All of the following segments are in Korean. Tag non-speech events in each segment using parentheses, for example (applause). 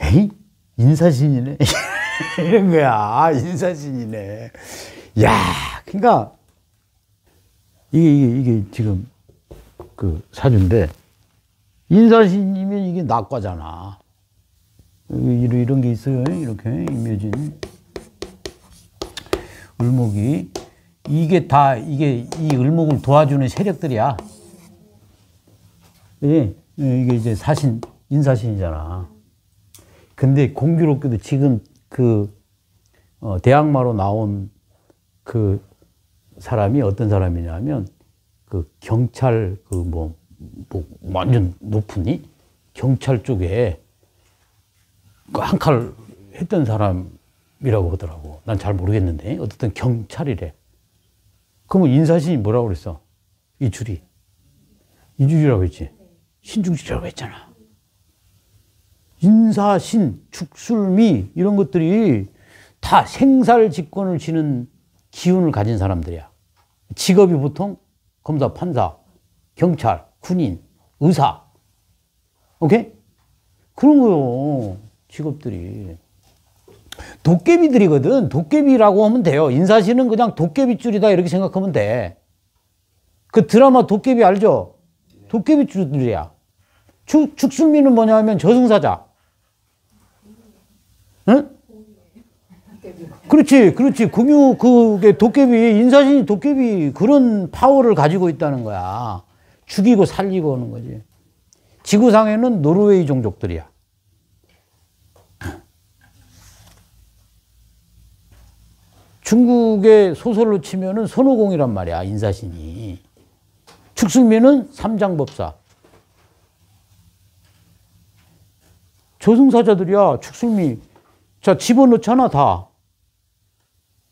에이? 인사신이네. (laughs) 이런 거야. 인사신이네. 야, 그러니까 이게 이게 이게 지금 그 사주인데 인사신이면 이게 낙과잖아. 이런 게 있어요. 이렇게 임묘진 을목이 이게 다 이게 이 을목을 도와주는 세력들이야. 예, 이게 이제 사신 인사신이잖아. 근데 공교롭게도 지금 그 어, 대학마로 나온 그 사람이 어떤 사람이냐면 그 경찰 그 뭐 뭐 완전 높으니 경찰 쪽에 그한칼 했던 사람이라고 하더라고. 난 잘 모르겠는데 어쨌든 경찰이래. 그러면 인사신이 뭐라고 그랬어? 이 줄이 이 줄이라고 했지. 신중줄이라고 했잖아. 인사신, 축술미 이런 것들이 다 생살 직권을 지는 기운을 가진 사람들이야. 직업이 보통 검사, 판사, 경찰, 군인, 의사. 오케이? 그런 거요. 직업들이. 도깨비들이거든. 도깨비라고 하면 돼요. 인사신은 그냥 도깨비줄이다 이렇게 생각하면 돼. 그 드라마 도깨비 알죠? 도깨비줄들이야. 축, 축술미는 뭐냐면 저승사자. 응? 그렇지, 그렇지. 금유, 그게 도깨비, 인사신이 도깨비 그런 파워를 가지고 있다는 거야. 죽이고 살리고 하는 거지. 지구상에는 노르웨이 종족들이야. 중국의 소설로 치면은 손오공이란 말이야, 인사신이. 축술미는 삼장법사. 저승사자들이야, 축술미. 자, 집어넣잖아, 다.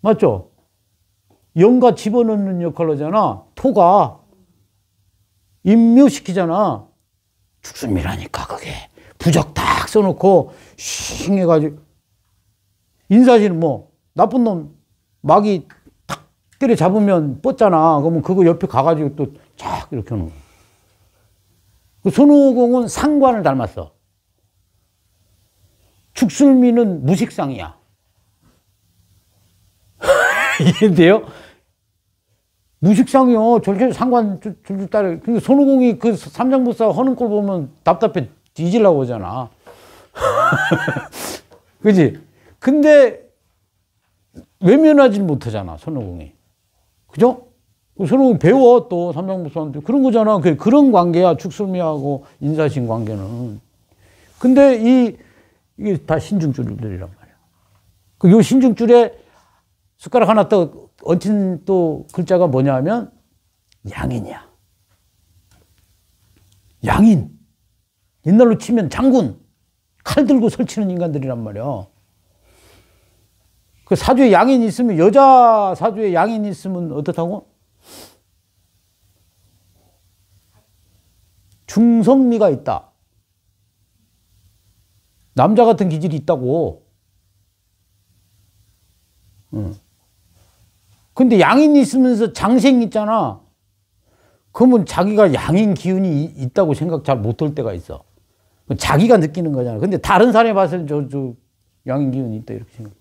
맞죠? 영가 집어넣는 역할을 하잖아. 토가. 임묘시키잖아. 축술미라니까, 그게. 부적 딱 써놓고, 싱 해가지고. 인사신은 뭐, 나쁜 놈, 막이 탁 때려 잡으면 뻗잖아. 그러면 그거 옆에 가가지고 또, 쫙 이렇게 하는 거야. 그 손오공은 상관을 닮았어. 축술미는 무식상이야. (laughs) 이해돼요? 무식상이요. 절절 상관 줄줄 따라. 근데 손오공이 그 삼장부사 하는 꼴 보면 답답해 뒤질라고 하잖아. (laughs) 그지? 근데 외면하지 못하잖아, 손오공이. 그죠? 손오공 배워, 또 삼장부사한테. 그런 거잖아. 그런 관계야, 축술미하고 인사신 관계는. 근데 이 이게 다 신중줄들이란 말이야. 그 요 신중줄에 숟가락 하나 또 얹힌 또 글자가 뭐냐면 양인이야. 양인. 옛날로 치면 장군. 칼 들고 설치는 인간들이란 말이야. 그 사주에 양인 있으면 여자 사주에 양인 있으면 어떻다고? 중성미가 있다. 남자 같은 기질이 있다고. 응. 근데 양인 있으면서 장생 있잖아. 그러면 자기가 양인 기운이 있다고 생각 잘 못 할 때가 있어. 자기가 느끼는 거잖아. 근데 다른 사람이 봤을 때 저, 저, 양인 기운이 있다 이렇게 생각해.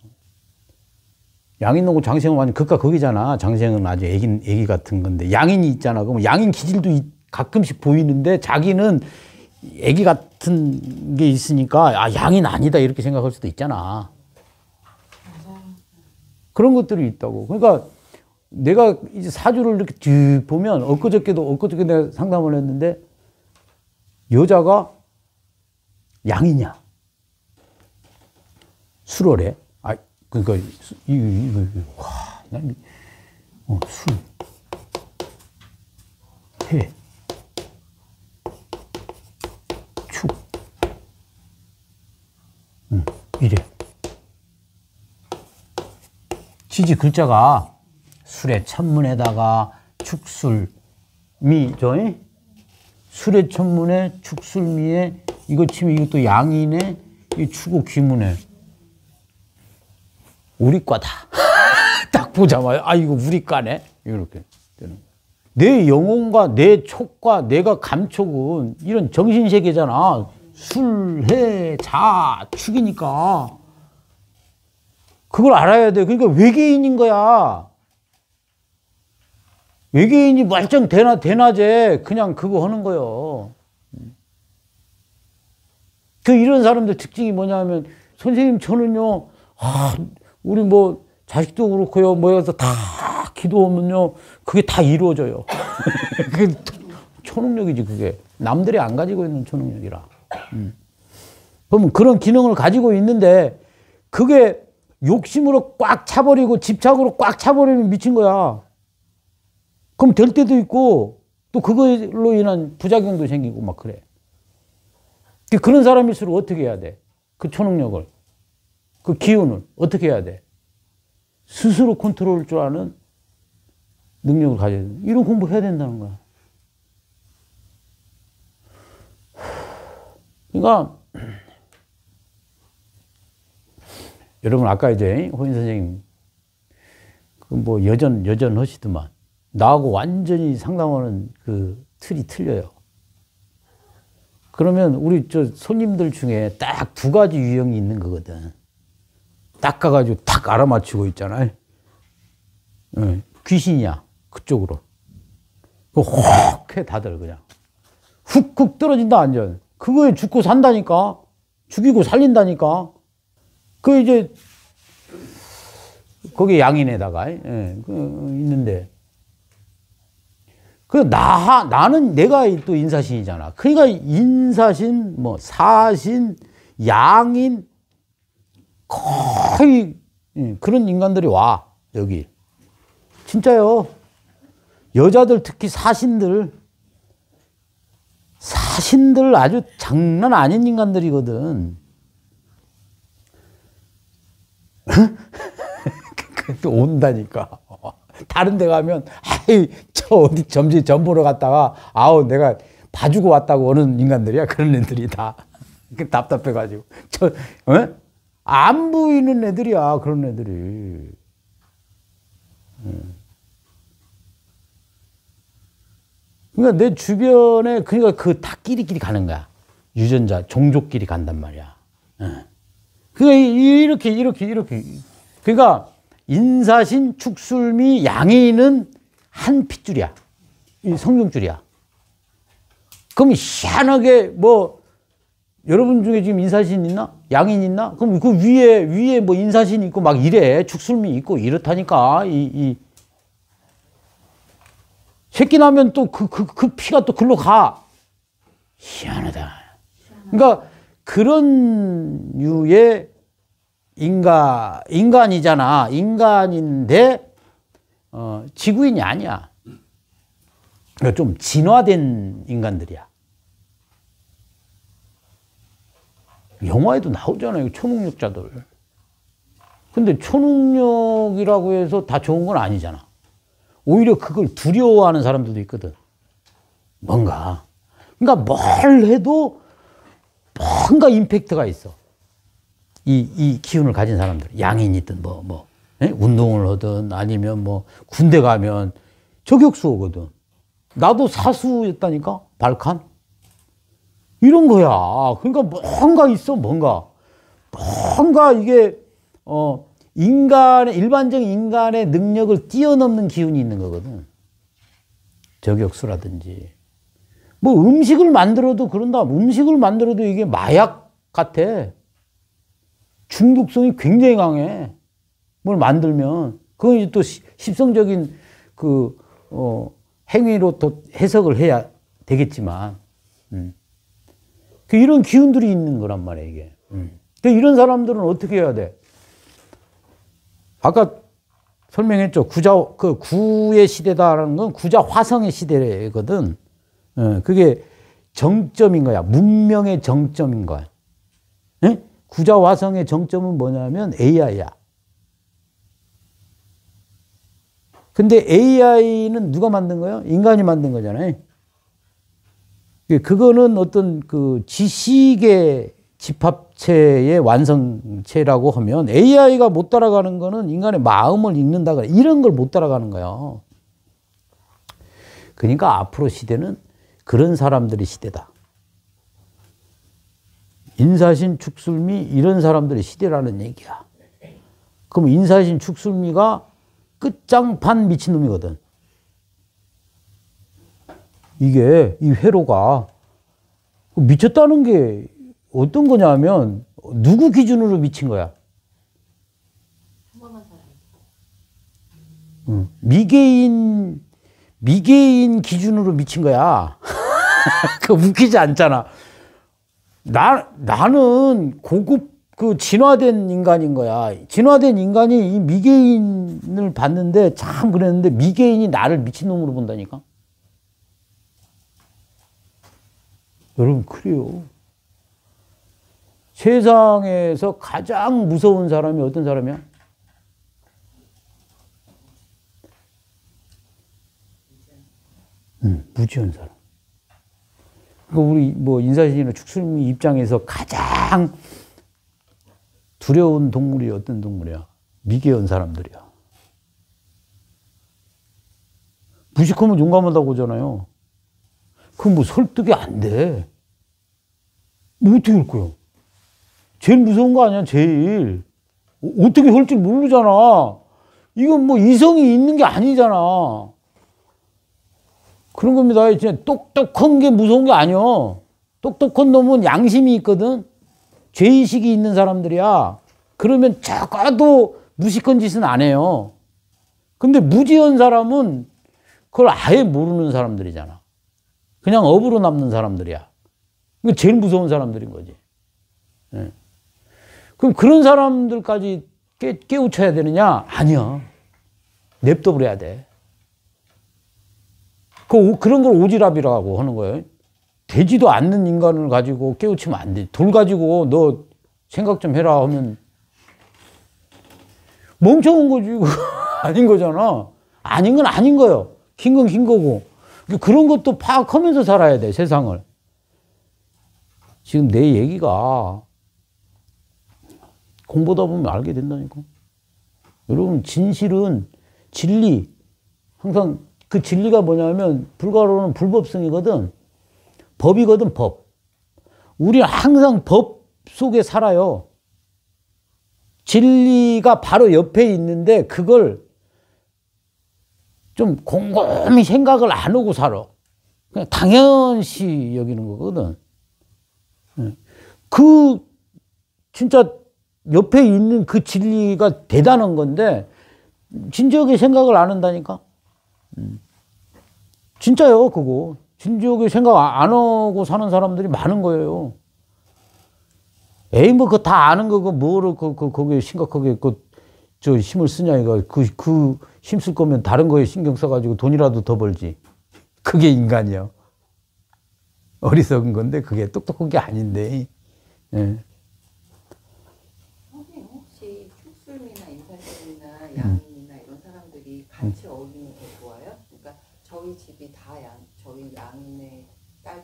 양인하고 장생은 완전 극과 극이잖아. 장생은 아주 애기, 애기 같은 건데. 양인이 있잖아. 그러면 양인 기질도 가끔씩 보이는데 자기는 애기 같은 게 있으니까 아 양인 아니다 이렇게 생각할 수도 있잖아. 그런 것들이 있다고. 그러니까 내가 이제 사주를 이렇게 뒤 보면 엊그저께도 엊그저께 내가 상담을 했는데 여자가 양이냐 수월해. 아 그러니까 이거 이거, 이거 와, 난 어, 술, 해. 이래. 지지 글자가 술의 천문에다가 축술, 미, 저 술의 천문에 축술미에 이거 치면 이것도 양이네. 이 추구 귀문에. 우리 과다. (laughs) 딱 보자마자 아 이거 우리 과네. 이렇게 되는 내 영혼과 내 촉과 내가 감촉은 이런 정신 세계잖아. 술, 해, 자, 축이니까. 그걸 알아야 돼. 그러니까 외계인인 거야. 외계인이 말짱 대낮, 대낮에 그냥 그거 하는 거요. 그 이런 사람들 특징이 뭐냐면 선생님 저는요, 아, 우리 뭐 자식도 그렇고요, 뭐 해서 다 기도하면요, 그게 다 이루어져요. (laughs) 그게 초능력이지, 그게. 남들이 안 가지고 있는 초능력이라. 음. 그러면 그런 기능을 가지고 있는데, 그게 욕심으로 꽉 차버리고 집착으로 꽉 차버리면 미친 거야. 그럼 될 때도 있고, 또 그걸로 인한 부작용도 생기고 막 그래. 그런 사람일수록 어떻게 해야 돼? 그 초능력을. 그 기운을 어떻게 해야 돼? 스스로 컨트롤 줄 아는 능력을 가져야 돼. 이런 공부 해야 된다는 거야. 그러니까 여러분 아까 이제 호인 선생님 그 뭐 여전 여전 하시더만 나하고 완전히 상담하는 그 틀이 틀려요. 그러면 우리 저 손님들 중에 딱 두 가지 유형이 있는 거거든. 딱 가가지고 탁 알아맞히고 있잖아요. 네. 귀신이야. 그쪽으로. 혹해 다들 그냥. 훅훅 떨어진다 완전. 그거에 죽고 산다니까. 죽이고 살린다니까. 그 이제 거기 양인에다가 예, 그 있는데 그 나, 나는 내가 또 인사신이잖아. 그러니까 인사신, 뭐, 사신, 양인, 거의 예, 그런 인간들이 와, 여기. 진짜요. 여자들 특히 사신들, 사신들 아주 장난 아닌 인간들이거든. (laughs) 또 온다니까. 다른 데 가면, 아이, 저 어디 점지 점 보러 갔다가, 아우, 내가 봐주고 왔다고 오는 인간들이야. 그런 애들이 다. (laughs) 그 답답해가지고. 저, 어? 안 보이는 애들이야. 그런 애들이. 그러니까 내 주변에, 그러니까 그 다 끼리끼리 가는 거야. 유전자, 종족끼리 간단 말이야. 그러니까 이렇게, 이렇게, 이렇게. 그러니까 인사신, 축술미, 양이는 한 핏줄이야. 이 성경줄이야. 그럼 희한하게 뭐 여러분 중에 지금 인사신 있나? 양인 있나? 그럼 그 위에 위에 뭐 인사신 있고 막 이래 축술미 있고 이렇다니까 이, 이 새끼 나면 또 그 그, 그 피가 또 글로 가 희한하다. 그러니까 그런 유의 인간, 인간이잖아. 인간인데, 어, 지구인이 아니야. 그러니까 좀 진화된 인간들이야. 영화에도 나오잖아요. 초능력자들. 근데 초능력이라고 해서 다 좋은 건 아니잖아. 오히려 그걸 두려워하는 사람들도 있거든. 뭔가. 그러니까 뭘 해도 뭔가 임팩트가 있어. 이, 이 기운을 가진 사람들, 양인이든 뭐, 뭐, 예? 운동을 하든 아니면 뭐, 군대 가면 저격수 오거든. 나도 사수였다니까? 발칸? 이런 거야. 그러니까 뭔가 있어, 뭔가. 뭔가 이게, 어, 인간의, 일반적인 인간의 능력을 뛰어넘는 기운이 있는 거거든. 저격수라든지. 뭐 음식을 만들어도 그런다. 음식을 만들어도 이게 마약 같아. 중독성이 굉장히 강해. 뭘 만들면. 그건 이제 또 십성적인 그, 어, 행위로 또 해석을 해야 되겠지만, 음. 그 이런 기운들이 있는 거란 말이야, 이게. 음. 그 이런 사람들은 어떻게 해야 돼? 아까 설명했죠. 구자, 그 구의 시대다라는 건 구자 화성의 시대거든. 어, 그게 정점인 거야. 문명의 정점인 거야. 네? 구자화성의 정점은 뭐냐면 AI야. 근데 AI는 누가 만든 거예요? 인간이 만든 거잖아요. 그거는 어떤 그 지식의 집합체의 완성체라고 하면 AI가 못 따라가는 거는 인간의 마음을 읽는다거나 이런 걸 못 따라가는 거예요. 그러니까 앞으로 시대는 그런 사람들의 시대다. 인사신 축술미 이런 사람들의 시대라는 얘기야. 그럼 인사신 축술미가 끝장판 미친놈이거든. 이게 이 회로가 미쳤다는 게 어떤 거냐면 누구 기준으로 미친 거야? 응. 미개인 미개인 기준으로 미친 거야. (laughs) 그 웃기지 않잖아. 나 나는 고급 그 진화된 인간인 거야. 진화된 인간이 이 미개인을 봤는데 참 그랬는데 미개인이 나를 미친놈으로 본다니까. 여러분 그래요. 세상에서 가장 무서운 사람이 어떤 사람이야? 응, 무지한 사람. 그 우리 뭐 인사신이나 축술미 입장에서 가장 두려운 동물이 어떤 동물이야? 미개한 사람들이야. 무식하면 용감하다고 하잖아요. 그럼 뭐 설득이 안 돼. 뭐 어떻게 할 거야? 제일 무서운 거 아니야, 제일. 어, 어떻게 할 줄 모르잖아. 이건 뭐 이성이 있는 게 아니잖아. 그런 겁니다. 진짜 똑똑한 게 무서운 게 아니야. 똑똑한 놈은 양심이 있거든. 죄의식이 있는 사람들이야. 그러면 적어도 무식한 짓은 안 해요. 근데 무지한 사람은 그걸 아예 모르는 사람들이잖아. 그냥 업으로 남는 사람들이야. 그 제일 무서운 사람들인 거지. 네. 그럼 그런 사람들까지 깨, 깨우쳐야 되느냐? 아니야. 냅둬 버려야 돼. 그, 그런 걸 오지랖이라고 하는 거예요. 되지도 않는 인간을 가지고 깨우치면 안 돼. 돌 가지고 너 생각 좀 해라 하면 멍청한 거지. (laughs) 아닌 거잖아. 아닌 건 아닌 거예요. 긴건긴 거고. 그런 것도 파악하면서 살아야 돼, 세상을. 지금 내 얘기가 공부다 보면 알게 된다니까. 여러분, 진실은 진리. 항상 그 진리가 뭐냐면 불가로는 불법성이거든. 법이거든, 법. 우리는 항상 법 속에 살아요. 진리가 바로 옆에 있는데 그걸 좀 곰곰이 생각을 안 하고 살아. 그냥 당연시 여기는 거거든. 예. 그 진짜 옆에 있는 그 진리가 대단한 건데 진지하게 생각을 안 한다니까. 음. 진짜요, 그거. 진지하게 생각 안 하고 사는 사람들이 많은 거예요. 에이, 뭐, 그거 다 아는 거고, 뭐를, 그, 그, 거기에 심각하게, 그, 저 힘을 쓰냐, 이거. 그, 그, 힘쓸 거면 다른 거에 신경 써가지고 돈이라도 더 벌지. 그게 인간이요. 어리석은 건데 그게 똑똑한 게 아닌데. 예. 선생님 혹시 축술미나 인사심이나 양이나 이런 사람들이 같이 어울리는 게 좋아요? 그러니까 저희 집이 다 양, 저희 양인의 딸도 있고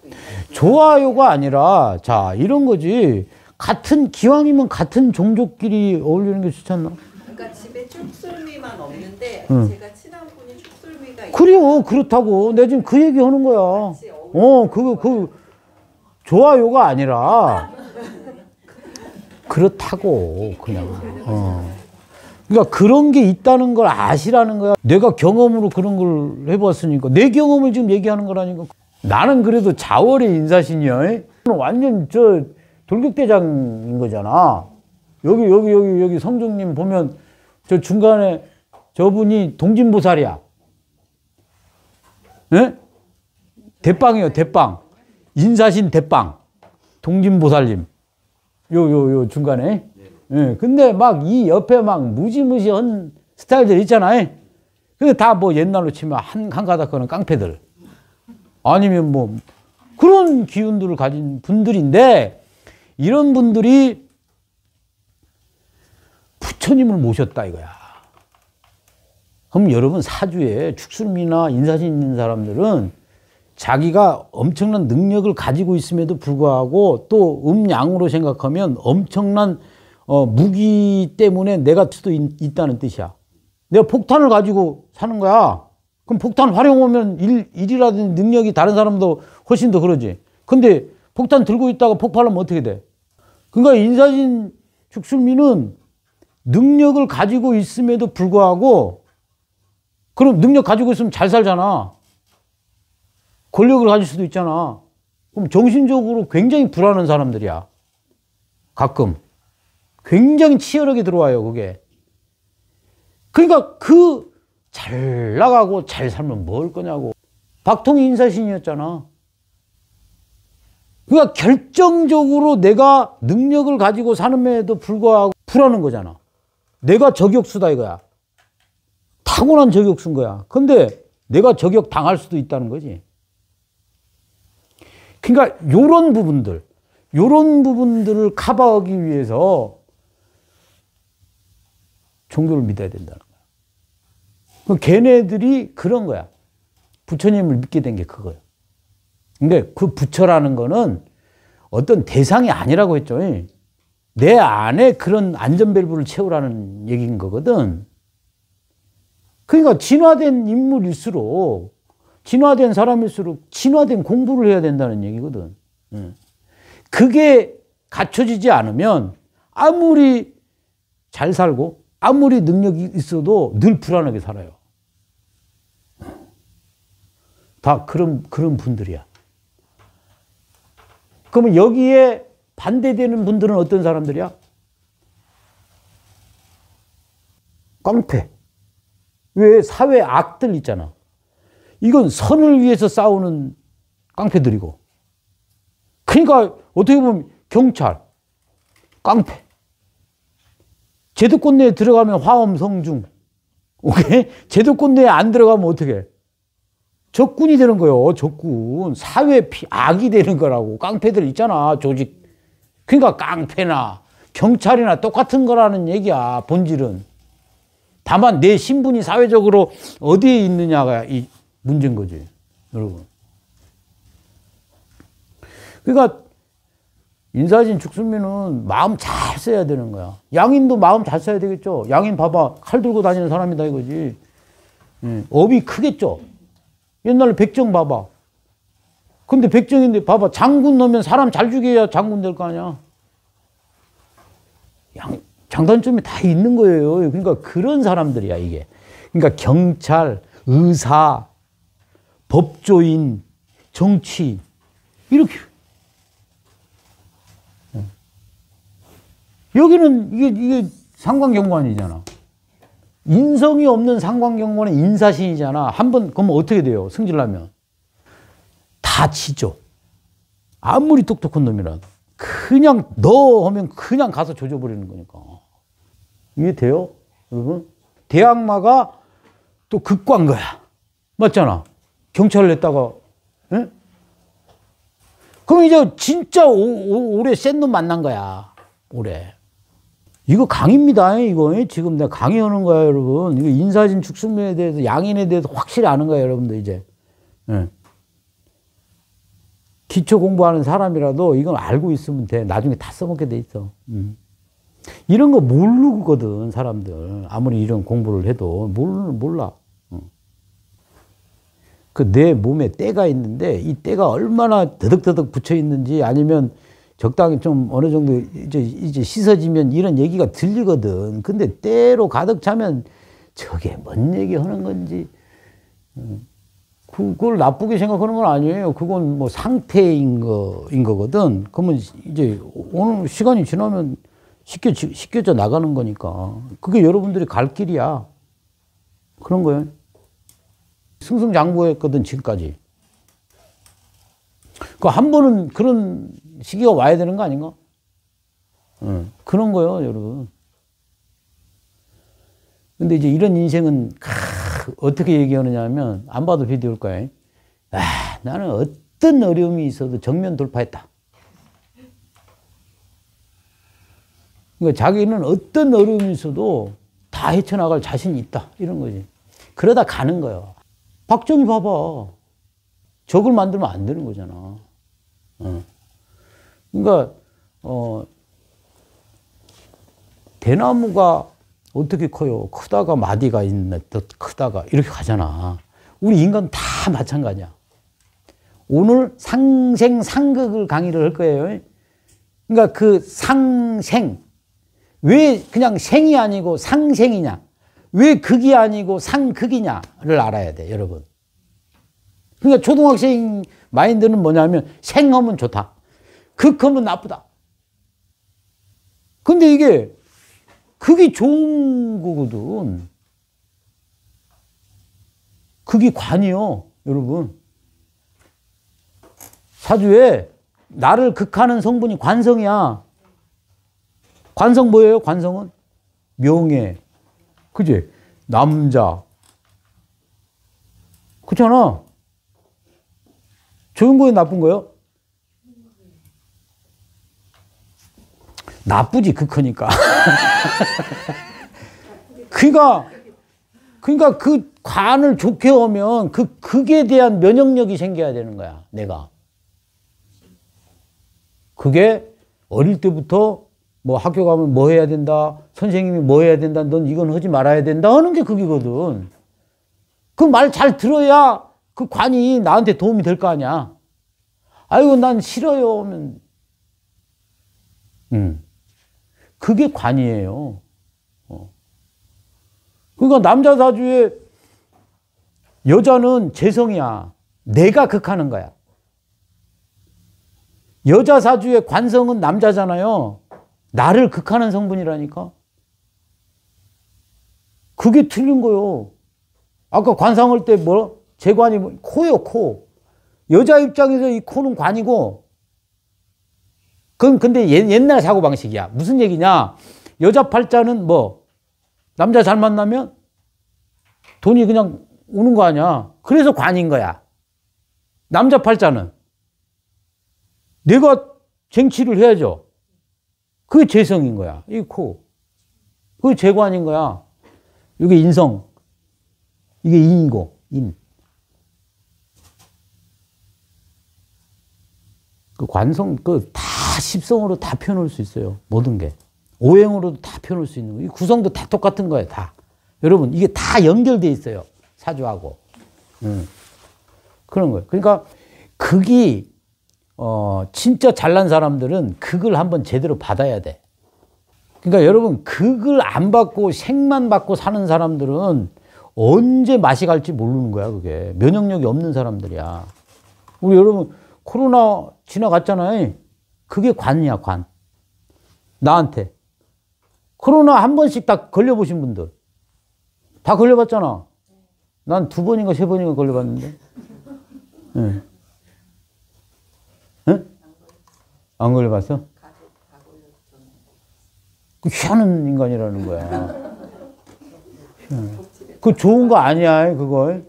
좋아요가 아니라 자 이런 거지. 같은 기왕이면 같은 종족끼리 어울리는 게 좋지 않나? 그러니까 집에 축술미만 없는데 응. 제가 친한 분이 축술미가 있 그래요, 그렇다고. 내가 지금 그 얘기 하는 거야. 어, 그거, 그, 좋아요가 아니라, 그렇다고, 그냥. 어. 그러니까 그런 게 있다는 걸 아시라는 거야. 내가 경험으로 그런 걸 해봤으니까. 내 경험을 지금 얘기하는 거라니까. 나는 그래도 자월의 인사신이야. 완전 저 돌격대장인 거잖아. 여기, 여기, 여기, 여기 성중님 보면 저 중간에 저분이 동진보살이야. 예? 대빵이에요, 대빵. 인사신 대빵. 동진보살님. 요, 요, 요 중간에. 예. 근데 막 이 옆에 막 무지무지한 스타일들 있잖아요. 근데 다 뭐 옛날로 치면 한, 한 가닥 거는 깡패들. 아니면 뭐 그런 기운들을 가진 분들인데 이런 분들이 부처님을 모셨다 이거야. 그럼 여러분 사주에 축술미나 인사신 있는 사람들은 자기가 엄청난 능력을 가지고 있음에도 불구하고 또 음양으로 생각하면 엄청난 어, 무기 때문에 내가 수도 있, 다는 뜻이야. 내가 폭탄을 가지고 사는 거야. 그럼 폭탄 활용하면 일, 일이라든지 능력이 다른 사람도 훨씬 더 그러지. 근데 폭탄 들고 있다가 폭발하면 어떻게 돼? 그러니까 인사진 죽순미는 능력을 가지고 있음에도 불구하고 그럼 능력 가지고 있으면 잘 살잖아. 권력을 가질 수도 있잖아. 그럼 정신적으로 굉장히 불안한 사람들이야. 가끔. 굉장히 치열하게 들어와요, 그게. 그러니까 그 잘 나가고 잘 살면 뭘 거냐고. 박통희 인사신이었잖아. 그러니까 결정적으로 내가 능력을 가지고 사는에도 불구하고 불하는 거잖아. 내가 저격수다 이거야. 타고난 저격수인 거야. 근데 내가 저격 당할 수도 있다는 거지. 그러니까 요런 부분들, 요런 부분들을 커버하기 위해서 종교를 믿어야 된다는 거야. 걔네들이 그런 거야. 부처님을 믿게 된 게 그거예요. 근데 그 부처라는 거는 어떤 대상이 아니라고 했죠. 내 안에 그런 안전벨브를 채우라는 얘기인 거거든. 그러니까 진화된 인물일수록, 진화된 사람일수록 진화된 공부를 해야 된다는 얘기거든. 그게 갖춰지지 않으면 아무리 잘 살고 아무리 능력이 있어도 늘 불안하게 살아요. 다 그런, 그런 분들이야. 그러면 여기에 반대되는 분들은 어떤 사람들이야? 깡패. 왜 사회 악들 있잖아. 이건 선을 위해서 싸우는 깡패들이고. 그러니까 어떻게 보면 경찰, 깡패. 제도권 내에 들어가면 화엄성중. 오케이? 제도권 내에 안 들어가면 어떻게? 적군이 되는 거예요. 적군. 사회 피, 악이 되는 거라고. 깡패들 있잖아. 조직. 그러니까 깡패나 경찰이나 똑같은 거라는 얘기야. 본질은. 다만 내 신분이 사회적으로 어디에 있느냐가 이 문제인 거지. 여러분. 그러니까 인사진 죽순미는 마음 잘 써야 되는 거야. 양인도 마음 잘 써야 되겠죠. 양인 봐봐. 칼 들고 다니는 사람이다 이거지. 예. 업이 크겠죠. 옛날에 백정 봐봐. 근데 백정인데 봐봐. 장군 넣으면 사람 잘 죽여야 장군 될 거 아니야. 양, 장단점이 다 있는 거예요. 그러니까 그런 사람들이야, 이게. 그러니까 경찰, 의사, 법조인, 정치, 이렇게. 여기는 이게, 이게 상관경관이잖아. 인성이 없는 상관경관은 인사신이잖아. 한번, 그러면 어떻게 돼요? 승질나면. 다 지죠. 아무리 똑똑한 놈이라도. 그냥 너 하면 그냥 가서 조져버리는 거니까. 이해 돼요? 여러분? 대악마가 또 극관 거야. 맞잖아. 경찰을 냈다가, 에? 그럼 이제 진짜 오, 오, 올해 센 놈 만난 거야. 올해. 이거 강의입니다. 이거 지금 내가 강의하는 거야, 여러분. 이거 인사진 축순면에 대해서 양인에 대해서 확실히 아는 거야, 여러분들 이제. 예. 기초 공부하는 사람이라도 이건 알고 있으면 돼. 나중에 다 써먹게 돼 있어. 음. 이런 거 모르거든, 사람들. 아무리 이런 공부를 해도 몰, 몰라. 음. 그내 몸에 때가 있는데 이 때가 얼마나 더덕더덕 붙여 있는지 아니면 적당히 좀 어느 정도 이제, 이제 씻어지면 이런 얘기가 들리거든. 근데 때로 가득 차면 저게 뭔 얘기 하는 건지. 음. 그걸 나쁘게 생각하는 건 아니에요. 그건 뭐 상태인 거 인 거거든. 그러면 이제 오늘 시간이 지나면 쉽게 씻겨져 나가는 거니까. 그게 여러분들이 갈 길이야. 그런 거예요. 승승장구했거든 지금까지. 그 한 번은 그런 시기가 와야 되는 거 아닌가? 응. 그런 거요, 여러분. 근데 이제 이런 인생은 크, 어떻게 얘기하느냐 하면 안 봐도 비디오일 거예요. 아, 나는 어떤 어려움이 있어도 정면 돌파했다. 그러니까 자기는 어떤 어려움이 있어도 다 헤쳐나갈 자신이 있다. 이런 거지. 그러다 가는 거예요. 박정희 봐봐. 적을 만들면 안 되는 거잖아. 어. 그러니까 어, 대나무가 어떻게 커요? 크다가 마디가 있네, 또 크다가 이렇게 가잖아. 우리 인간 다 마찬가지야. 오늘 상생 상극을 강의를 할 거예요. 그러니까 그 상생 왜 그냥 생이 아니고 상생이냐? 왜 극이 아니고 상극이냐를 알아야 돼, 여러분. 그러니까 초등학생 마인드는 뭐냐면 생하면 좋다. 극하면 나쁘다. 근데 이게 그게 좋은 거거든. 그게 관이요, 여러분. 사주에 나를 극하는 성분이 관성이야. 관성 뭐예요? 관성은 명예. 그지? 남자. 그렇잖아. 좋은 거예요, 나쁜 거예요? 나쁘지 극하니까. (laughs) 그러니까 그러니까 그 관을 좋게 하면 그 극에 대한 면역력이 생겨야 되는 거야, 내가. 그게 어릴 때부터 뭐 학교 가면 뭐 해야 된다, 선생님이 뭐 해야 된다, 넌 이건 하지 말아야 된다 하는 게 그기거든. 그 말 잘 들어야 그 관이 나한테 도움이 될 거 아니야. 아이고, 난 싫어요. 하면, 음. 그게 관이에요. 어. 그러니까 남자 사주에 여자는 재성이야. 내가 극하는 거야. 여자 사주의 관성은 남자잖아요. 나를 극하는 성분이라니까. 그게 틀린 거요. 아까 관상할 때 뭐? 재관이 뭐? 코요, 코. 여자 입장에서 이 코는 관이고, 그건 근데 옛날 사고방식이야. 무슨 얘기냐? 여자 팔자는 뭐, 남자 잘 만나면 돈이 그냥 오는 거 아니야. 그래서 관인 거야. 남자 팔자는. 내가 쟁취를 해야죠. 그게 재성인 거야. 이 코. 그게 재관인 거야. 이게 인성. 이게 인이고, 인. 그 관성, 그 다 십성으로 다 표현할 수 있어요. 모든 게. 오행으로도 다 표현할 수 있는 거. 이 구성도 다 똑같은 거예요, 다. 여러분, 이게 다 연결돼 있어요. 사주하고. 음. 그런 거예요. 그러니까, 극이, 어, 진짜 잘난 사람들은 극을 한번 제대로 받아야 돼. 그러니까 여러분, 극을 안 받고 생만 받고 사는 사람들은 언제 맛이 갈지 모르는 거야, 그게. 면역력이 없는 사람들이야. 우리 여러분, 코로나 지나갔잖아요. 그게 관이야, 관. 나한테. 코로나 한 번씩 다 걸려보신 분들. 다 걸려봤잖아. 난 두 번인가 세 번인가 걸려봤는데. 응. 응? 안 걸려봤어? 그 희한한 인간이라는 거야. 그 좋은 거 아니야, 그걸.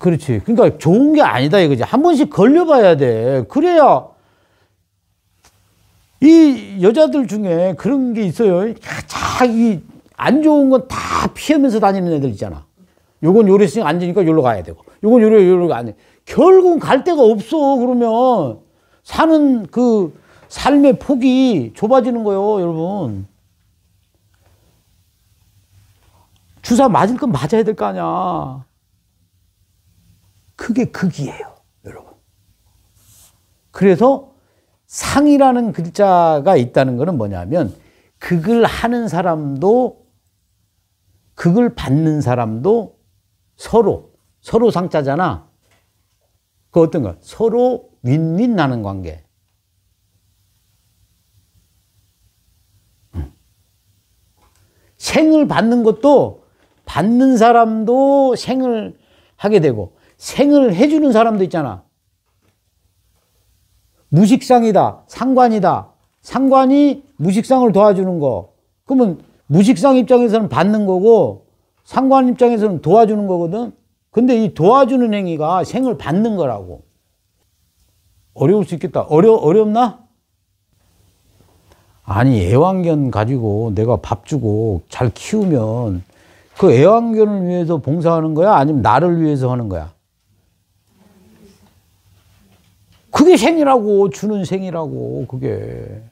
그렇지. 그러니까 좋은 게 아니다 이거지. 한 번씩 걸려봐야 돼. 그래야 이 여자들 중에 그런 게 있어요. 자기 안 좋은 건 다 피하면서 다니는 애들 있잖아. 요건 요래씩 앉으니까 요로 가야 되고, 요건 요래 요로 가야 돼. 결국은 갈 데가 없어. 그러면 사는 그 삶의 폭이 좁아지는 거예요, 여러분. 주사 맞을 건 맞아야 될 거 아니야. 그게 극이에요, 여러분. 그래서 상이라는 글자가 있다는 것은 뭐냐면 극을 하는 사람도 극을 받는 사람도 서로 서로 상자잖아. 그 어떤 거? 서로 윈윈 나는 관계. 생을 받는 것도 받는 사람도 생을 하게 되고 생을 해주는 사람도 있잖아. 무식상이다. 상관이다. 상관이 무식상을 도와주는 거. 그러면 무식상 입장에서는 받는 거고 상관 입장에서는 도와주는 거거든. 근데 이 도와주는 행위가 생을 받는 거라고. 어려울 수 있겠다. 어려, 어렵나? 아니, 애완견 가지고 내가 밥 주고 잘 키우면 그 애완견을 위해서 봉사하는 거야? 아니면 나를 위해서 하는 거야? 그게 생이라고 주는 생이라고 그게